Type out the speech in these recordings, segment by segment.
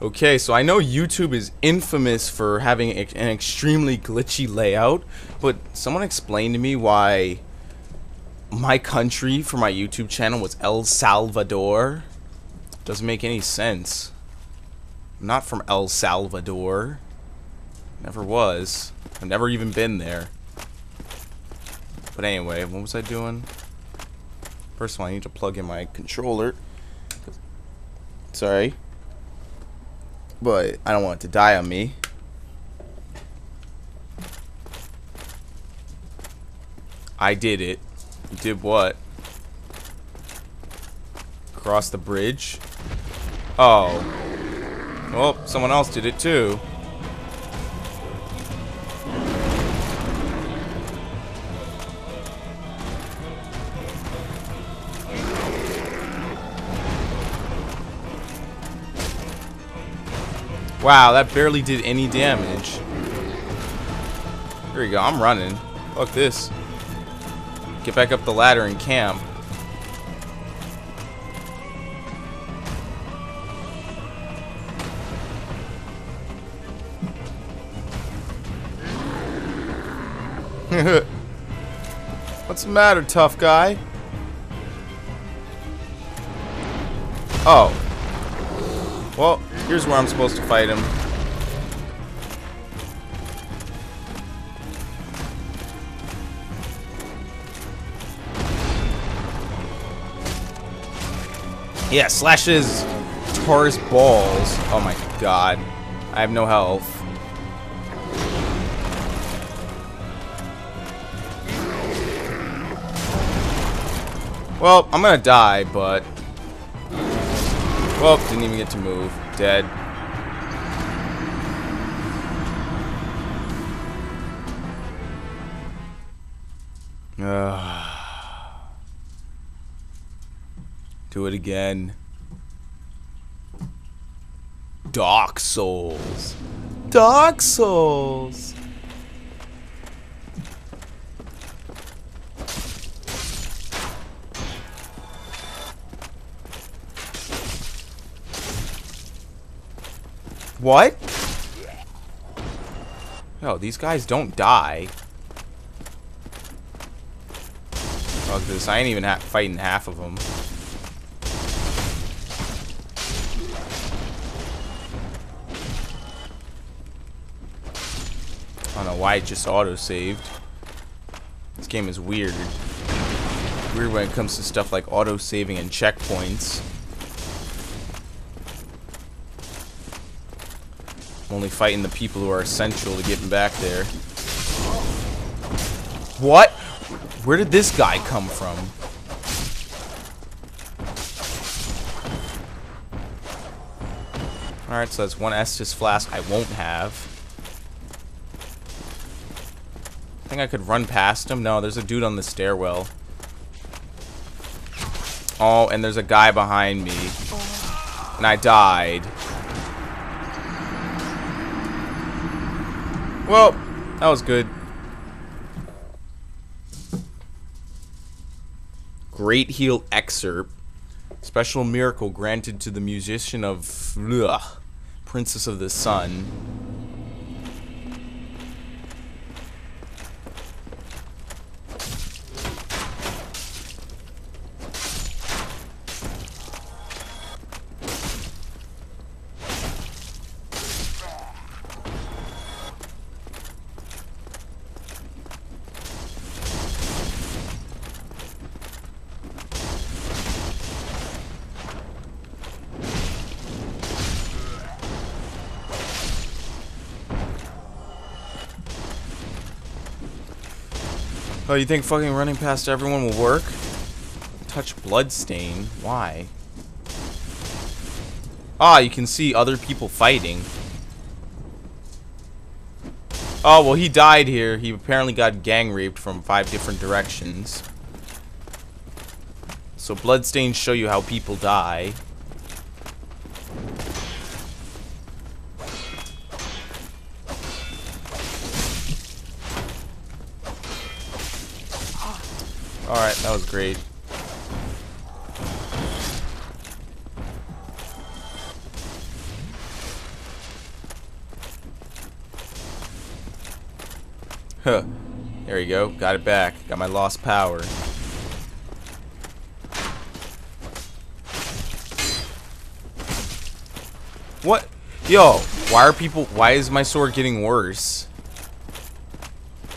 Okay, so I know YouTube is infamous for having an extremely glitchy layout, but someone explained to me why my country for my YouTube channel was El Salvador. Doesn't make any sense. I'm not from El Salvador. Never was. I've never even been there. But anyway, what was I doing? First of all, I need to plug in my controller. Sorry but I don't want it to die on me. I did it. You did what? Cross the bridge? Oh. Well, someone else did it too. Wow, that barely did any damage. Here we go, I'm running. Fuck this. Get back up the ladder and camp. What's the matter, tough guy? Oh. Well, Here's where I'm supposed to fight him. Yeah, slashes Taurus balls. Oh my god. I have no health. Well, I'm gonna die, but well, didn't even get to move. Dead. Do it again. Dark Souls. Dark Souls. What? No, these guys don't die. Fuck this. I ain't even ha fighting half of them. I don't know why it just auto-saved. This game is weird. Weird when it comes to stuff like auto-saving and checkpoints. Only fighting the people who are essential to getting back there. What? Where did this guy come from? Alright, so that's one Estus flask I won't have. I think I could run past him. No, there's a dude on the stairwell. Oh, and there's a guy behind me. And I died. Well, that was good. Great Heal Excerpt. Special miracle granted to the musician of ugh, Princess of the Sun. Oh, you think fucking running past everyone will work? Touch bloodstain. Why? Ah, you can see other people fighting. Oh, well, he died here. He apparently got gang raped from five different directions. So bloodstains show you how people die. Alright, that was great. Huh. There you go. Got it back. Got my lost power. What? Yo, why are people... Why is my sword getting worse?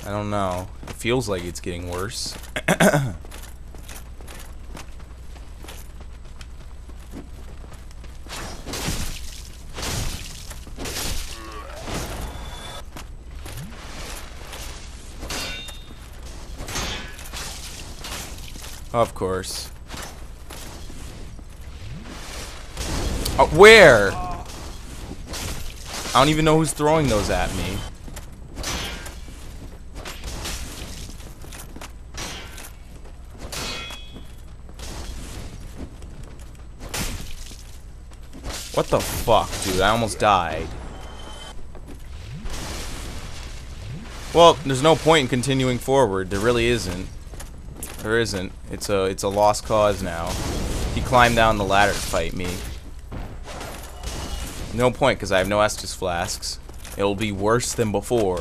I don't know. It feels like it's getting worse. Of course. Uh, where? I don't even know who's throwing those at me. What the fuck, dude? I almost died. Well, there's no point in continuing forward. There really isn't. There isn't. It's a it's a lost cause now. He climbed down the ladder to fight me. No point, because I have no Estus flasks. It'll be worse than before.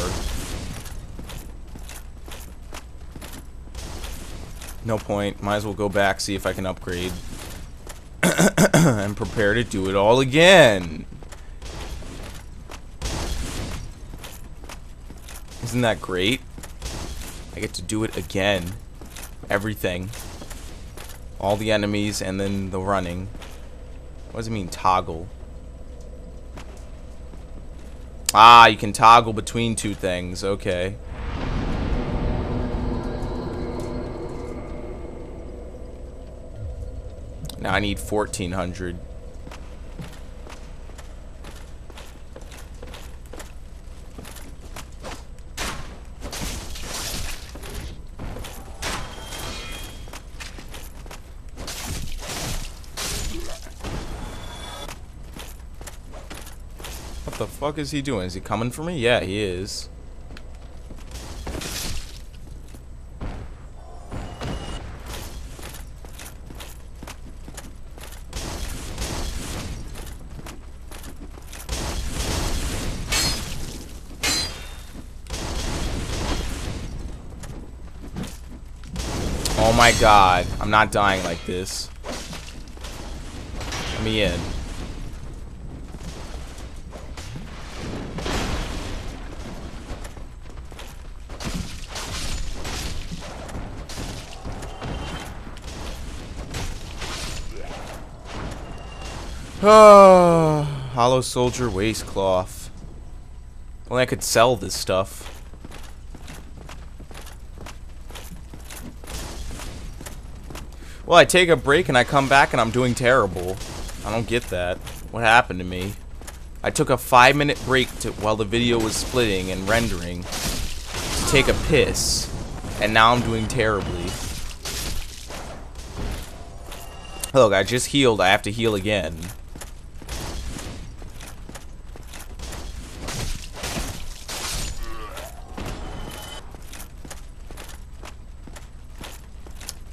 No point. Might as well go back, see if I can upgrade. and prepare to do it all again. Isn't that great? I get to do it again everything. All the enemies and then the running. What does it mean, toggle? Ah, you can toggle between two things. Okay. Now I need 1400. What the fuck is he doing? Is he coming for me? Yeah, he is. Oh my god. I'm not dying like this. Let me in. Hollow Soldier Waistcloth. Only I could sell this stuff. Well, I take a break and I come back and I'm doing terrible. I don't get that. What happened to me? I took a five minute break to, while the video was splitting and rendering to take a piss. And now I'm doing terribly. Look, I just healed. I have to heal again.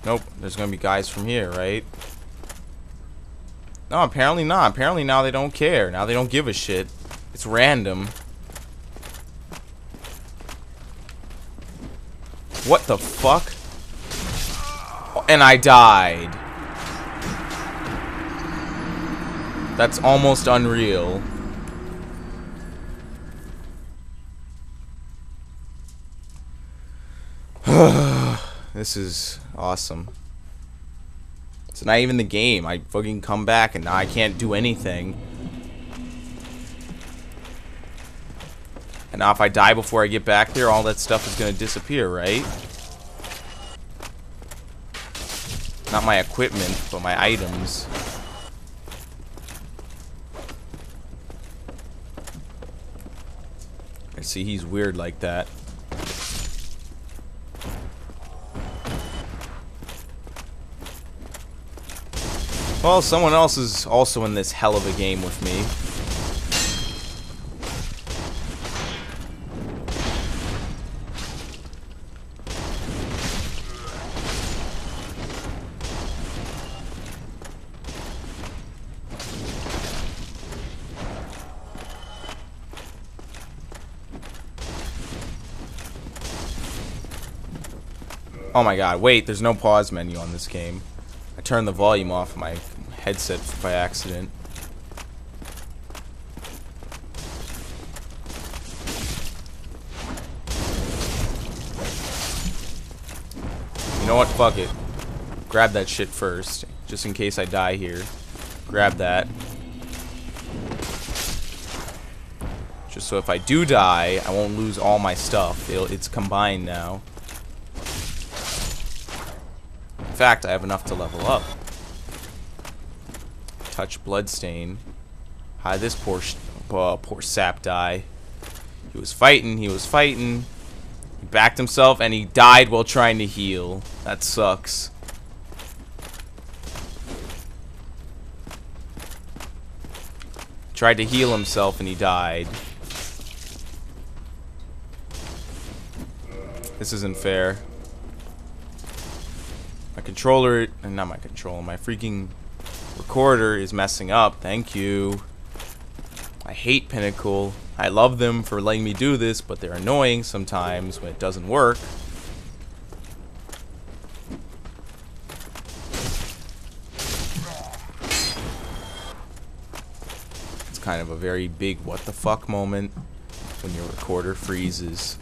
Nope, there's gonna be guys from here, right? No, apparently not. Apparently now they don't care. Now they don't give a shit. It's random. What the fuck? Oh, and I died. That's almost unreal. This is awesome. It's not even the game. I fucking come back and now I can't do anything. And now if I die before I get back there, all that stuff is going to disappear, right? Not my equipment, but my items. I see he's weird like that. Well, someone else is also in this hell of a game with me. Oh my god, wait, there's no pause menu on this game. I turned the volume off my headset by accident. You know what? Fuck it. Grab that shit first, just in case I die here. Grab that. Just so if I do die, I won't lose all my stuff. It'll, it's combined now. In fact, I have enough to level up. Touch Bloodstain. How this poor, uh, poor sap die? He was fighting, he was fighting. He backed himself and he died while trying to heal. That sucks. Tried to heal himself and he died. This isn't fair. My controller, not my controller, my freaking recorder is messing up. Thank you. I hate Pinnacle. I love them for letting me do this, but they're annoying sometimes when it doesn't work. It's kind of a very big what the fuck moment when your recorder freezes.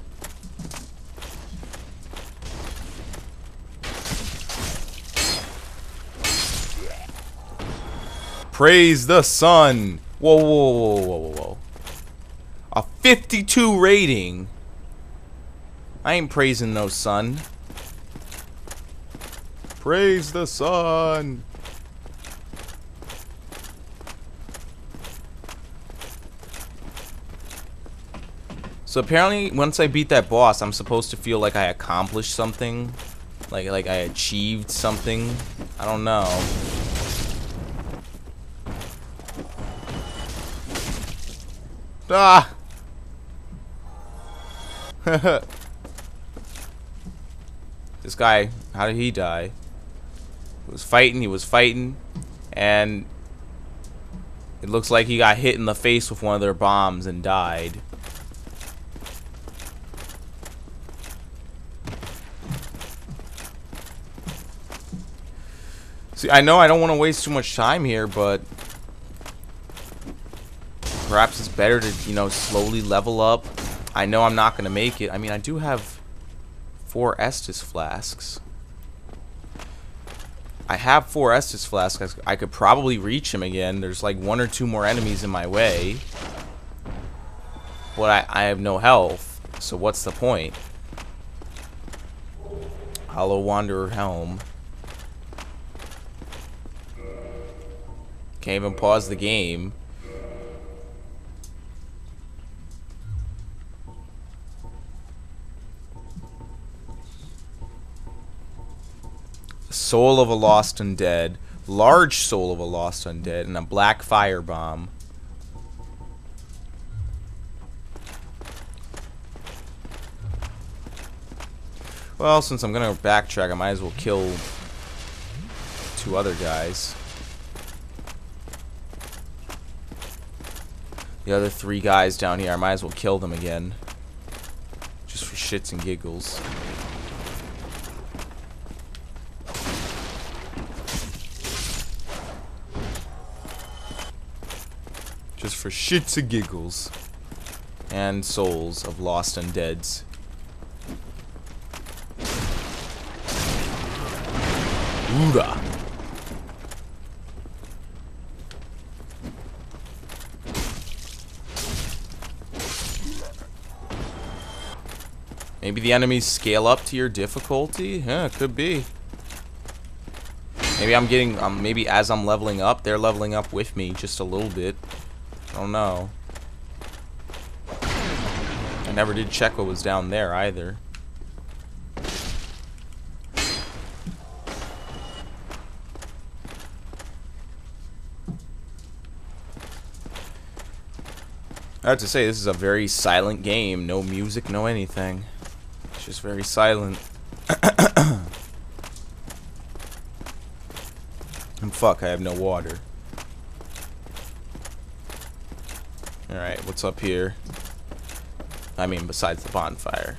Praise the sun. Whoa, whoa, whoa, whoa, whoa, whoa. A 52 rating. I ain't praising no sun. Praise the sun. So apparently, once I beat that boss, I'm supposed to feel like I accomplished something. Like, like I achieved something. I don't know. Ah! this guy, how did he die? He was fighting, he was fighting, and it looks like he got hit in the face with one of their bombs and died. See, I know I don't want to waste too much time here, but Perhaps it's better to, you know, slowly level up. I know I'm not going to make it. I mean, I do have four Estus flasks. I have four Estus flasks. I could probably reach him again. There's like one or two more enemies in my way. But I, I have no health. So what's the point? Hollow Wanderer Helm. Can't even pause the game. Soul of a Lost Undead, Large Soul of a Lost Undead, and a Black Fire Bomb. Well, since I'm gonna backtrack, I might as well kill two other guys. The other three guys down here, I might as well kill them again. Just for shits and giggles. For shits and giggles. And souls of lost undeads. Ooda. Maybe the enemies scale up to your difficulty? Yeah, could be. Maybe I'm getting, um, maybe as I'm leveling up, they're leveling up with me just a little bit. Oh no. I never did check what was down there either. I have to say, this is a very silent game. No music, no anything. It's just very silent. and fuck, I have no water. Alright, what's up here? I mean, besides the bonfire.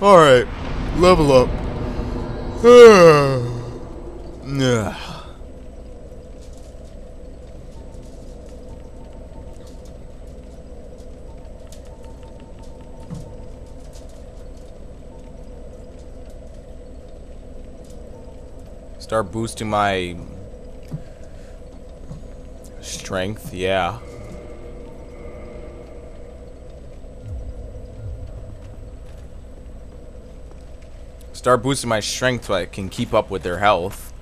Alright. Level up. Start boosting my strength, yeah. Start boosting my strength so I can keep up with their health.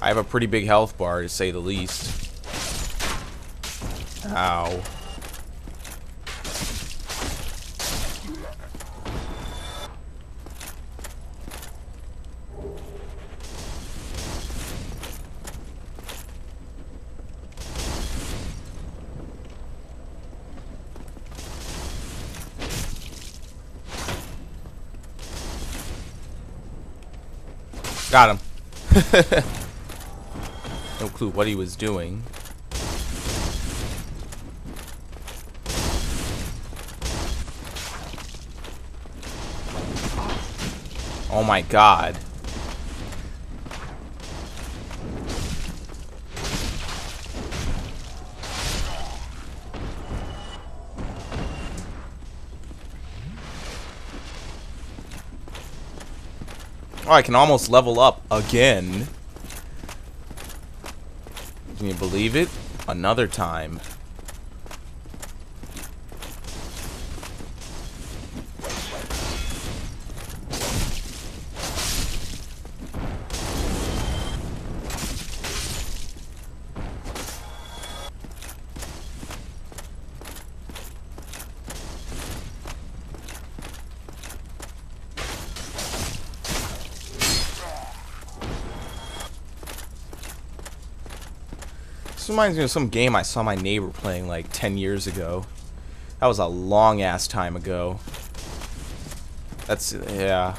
I have a pretty big health bar, to say the least. Ow. Got him. no clue what he was doing. Oh my god. Oh, I can almost level up again. Can you believe it? Another time. This reminds me of some game I saw my neighbor playing like 10 years ago. That was a long ass time ago. That's yeah.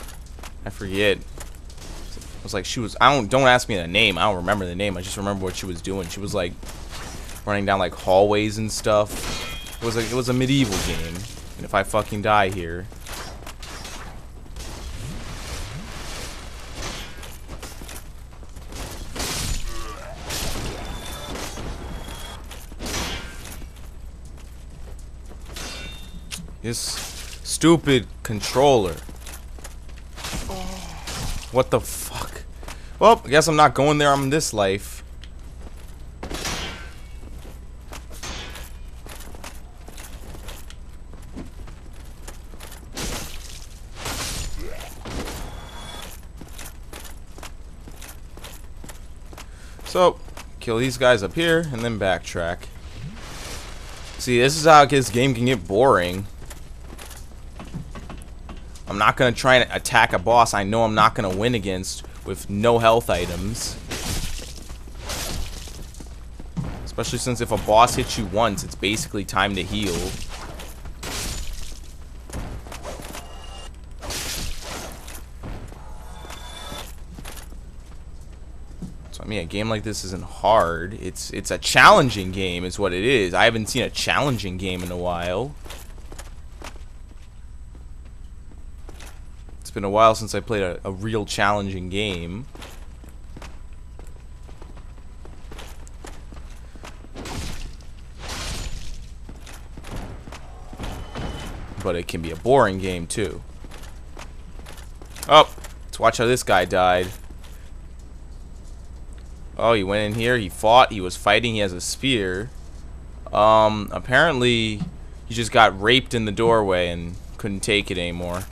I forget. It was like she was I don't don't ask me the name. I don't remember the name. I just remember what she was doing. She was like running down like hallways and stuff. It was like it was a medieval game. And if I fucking die here, This stupid controller. What the fuck? Well, I guess I'm not going there on this life. So, kill these guys up here and then backtrack. See, this is how this game can get boring. I'm not going to try and attack a boss I know I'm not going to win against with no health items. Especially since if a boss hits you once, it's basically time to heal. So I mean, a game like this isn't hard. It's it's a challenging game is what it is. I haven't seen a challenging game in a while. Been a while since I played a, a real challenging game. But it can be a boring game too. Oh, let's watch how this guy died. Oh, he went in here, he fought, he was fighting, he has a spear. Um, apparently he just got raped in the doorway and couldn't take it anymore.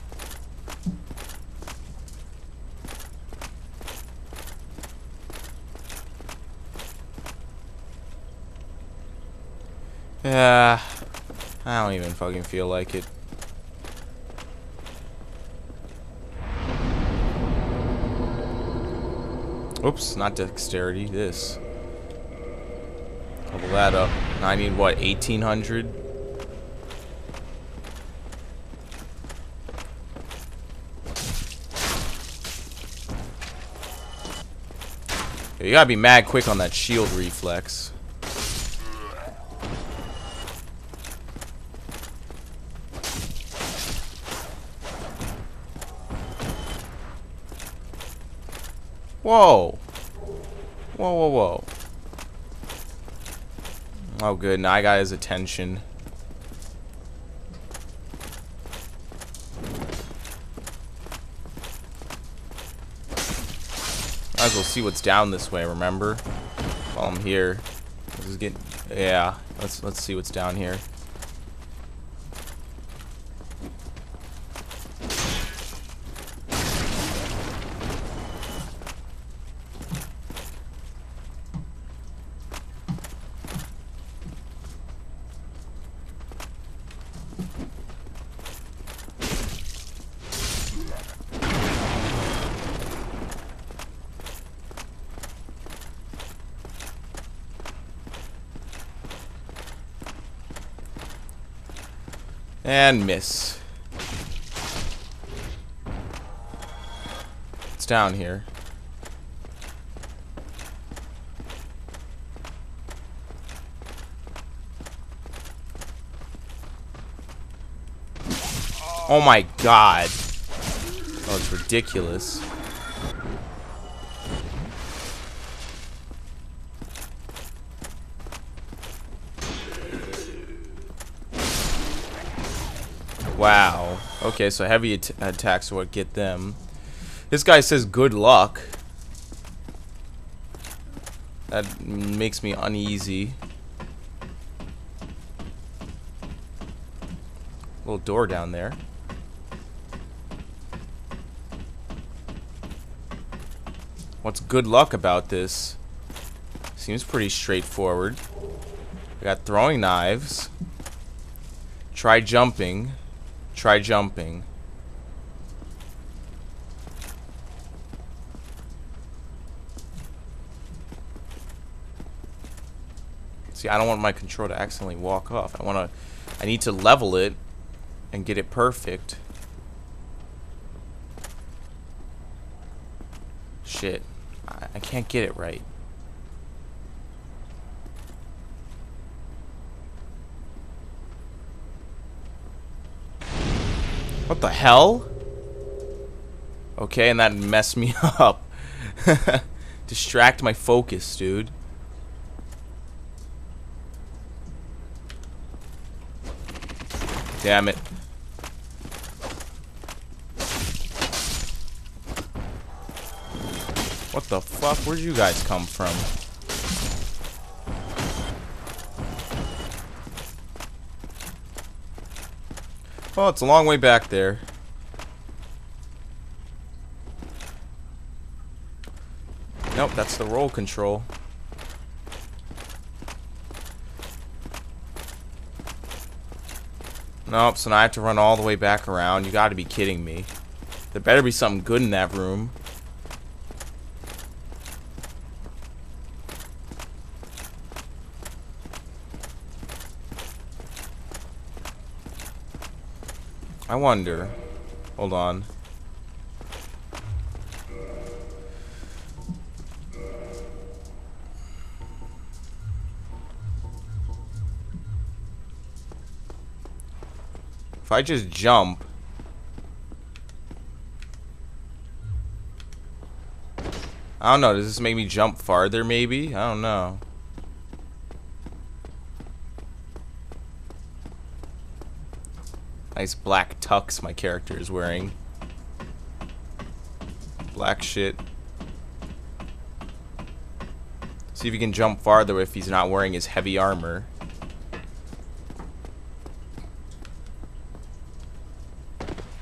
Yeah, I don't even fucking feel like it. Oops, not dexterity, this. Level that up. Now I need, what, 1800? You gotta be mad quick on that shield reflex. Whoa. Whoa, whoa, whoa. Oh, good. Now I got his attention. Might as well see what's down this way, remember? While I'm here. This is getting... Yeah. Let's, let's see what's down here. And miss. It's down here. Oh my god. Oh, it's ridiculous. Wow. Okay, so heavy at attacks what get them. This guy says good luck. That makes me uneasy. Little door down there. What's good luck about this? Seems pretty straightforward. We got throwing knives. Try jumping. Try jumping. See, I don't want my control to accidentally walk off. I want to... I need to level it and get it perfect. Shit. I, I can't get it right. What the hell? Okay, and that messed me up. Distract my focus, dude. Damn it. What the fuck? Where'd you guys come from? Well, it's a long way back there. Nope, that's the roll control. Nope, so now I have to run all the way back around. You gotta be kidding me. There better be something good in that room. I wonder. Hold on. If I just jump... I don't know, does this make me jump farther maybe? I don't know. Nice black tux my character is wearing. Black shit. See if he can jump farther if he's not wearing his heavy armor.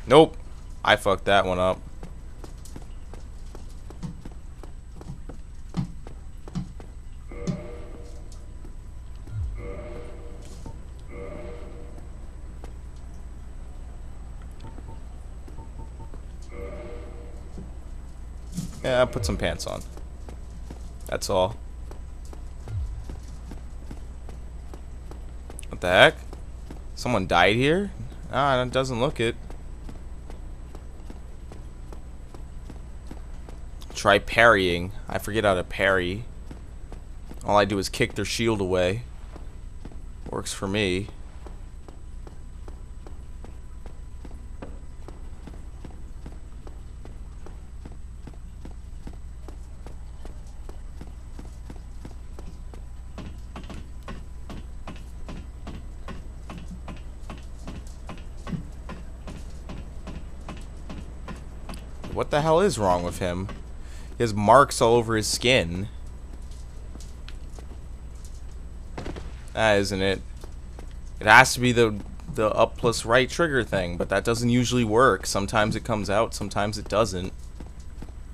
Nope. I fucked that one up. Put some pants on. That's all. What the heck? Someone died here? Ah, it doesn't look it. Try parrying. I forget how to parry. All I do is kick their shield away. Works for me. The hell is wrong with him? He has marks all over his skin. That isn't it. It has to be the the up plus right trigger thing, but that doesn't usually work. Sometimes it comes out, sometimes it doesn't.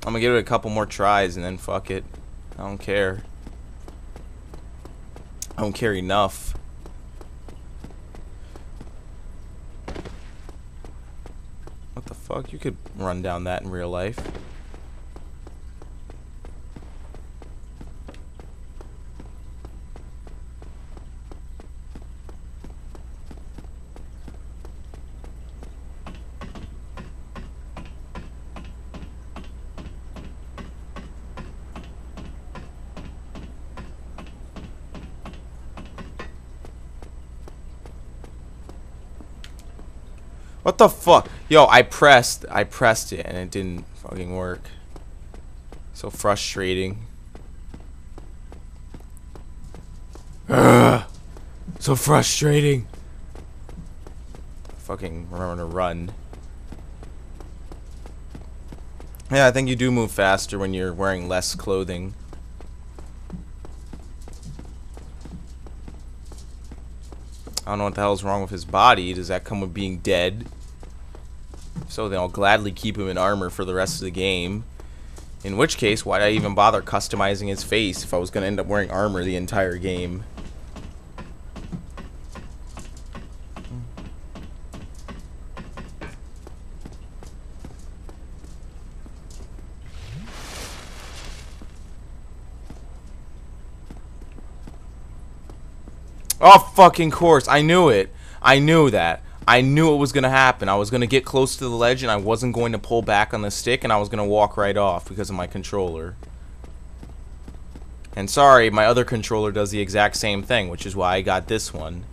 I'm gonna give it a couple more tries and then fuck it. I don't care. I don't care enough. What the fuck? You could run down that in real life. What the fuck? Yo, I pressed, I pressed it and it didn't fucking work. So frustrating. Ugh, so frustrating. Fucking remember to run. Yeah, I think you do move faster when you're wearing less clothing. I don't know what the hell is wrong with his body. Does that come with being dead? So then I'll gladly keep him in armor for the rest of the game. In which case, why'd I even bother customizing his face if I was going to end up wearing armor the entire game? Oh, fucking course. I knew it. I knew that. I knew it was going to happen. I was going to get close to the ledge and I wasn't going to pull back on the stick and I was going to walk right off because of my controller. And sorry, my other controller does the exact same thing, which is why I got this one.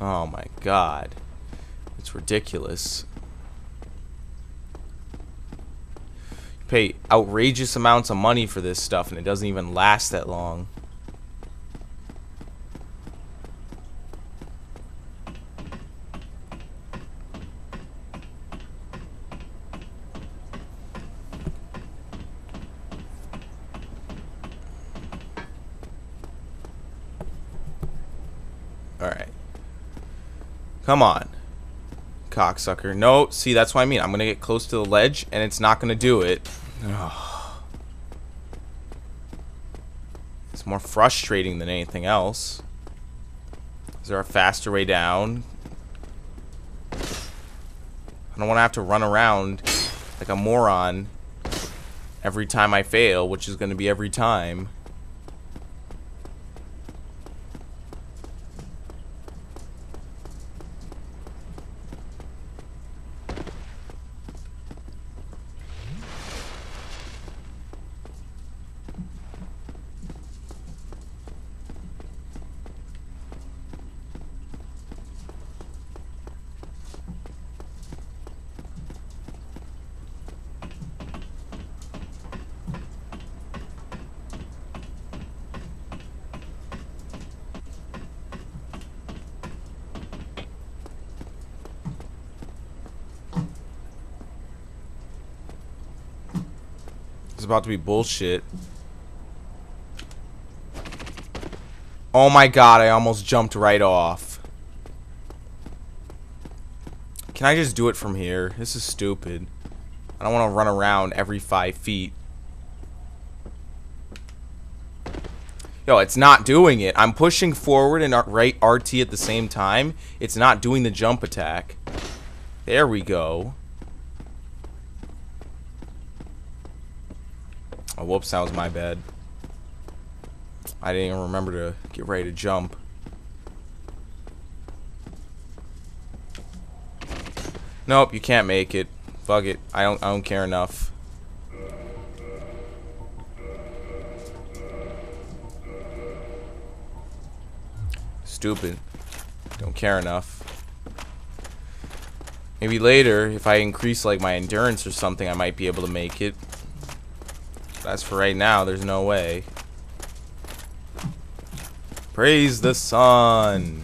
Oh my god. It's ridiculous. You pay outrageous amounts of money for this stuff and it doesn't even last that long. Alright. Come on. Cocksucker. No, see, that's what I mean. I'm going to get close to the ledge, and it's not going to do it. It's more frustrating than anything else. Is there a faster way down? I don't want to have to run around like a moron every time I fail, which is going to be every time. About to be bullshit. Oh my god, I almost jumped right off. Can I just do it from here? This is stupid. I don't want to run around every five feet. Yo, it's not doing it. I'm pushing forward and right RT at the same time. It's not doing the jump attack. There we go. Oh, whoops, that was my bad. I didn't even remember to get ready to jump. Nope, you can't make it. Fuck it. I don't I don't care enough. Stupid. Don't care enough. Maybe later, if I increase like my endurance or something, I might be able to make it. As for right now, there's no way. Praise the sun.